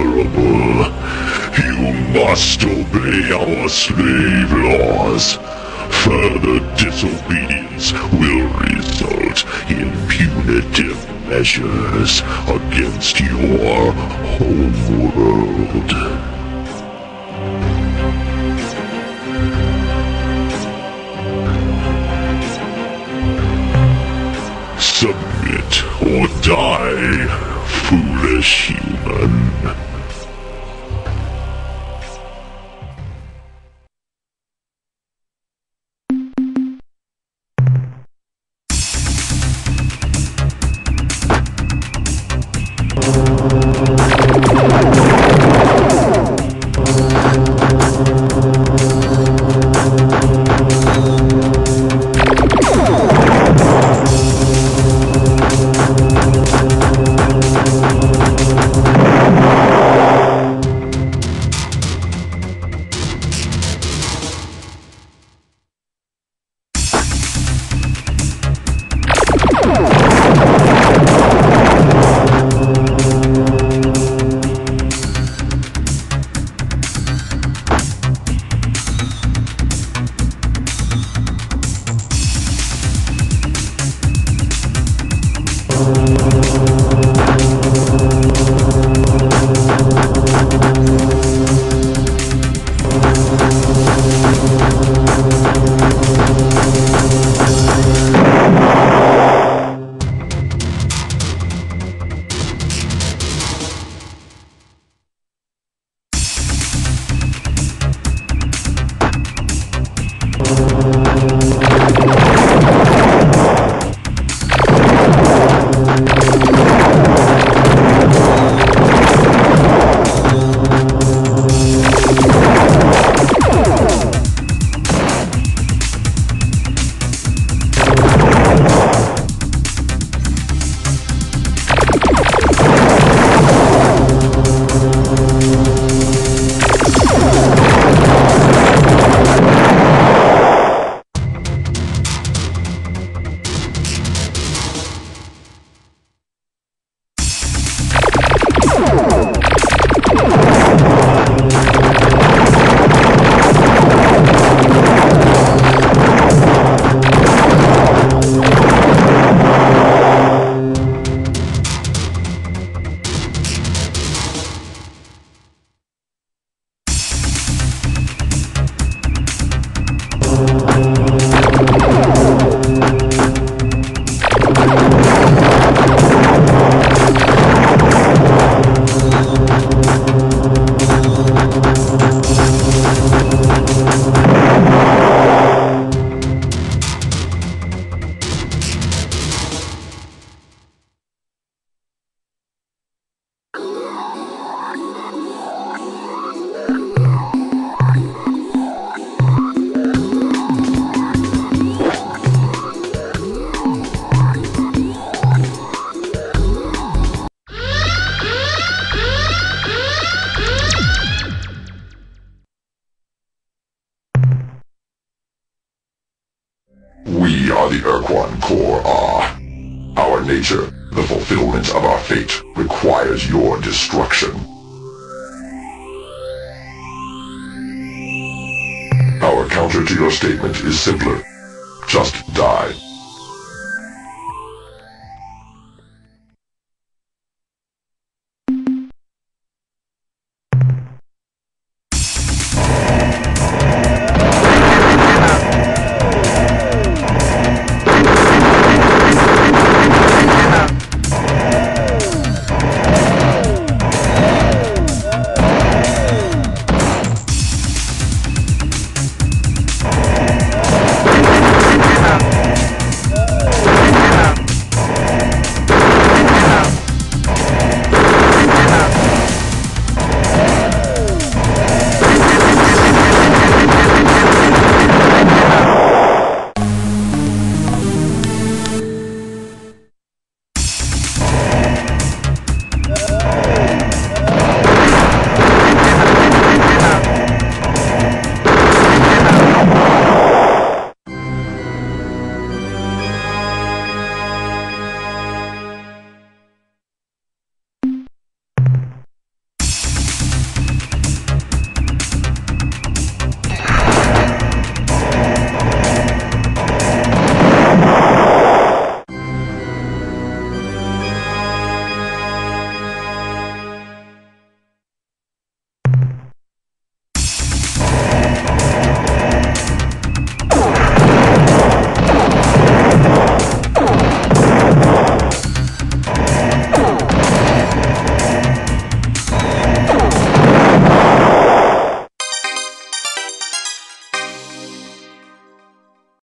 You must obey our slave laws. Further disobedience will result in punitive measures against your homeworld. Submit or die, foolish human. The Ur-Quan Core Ah. Our nature, the fulfillment of our fate, requires your destruction. Our counter to your statement is simpler. Just die.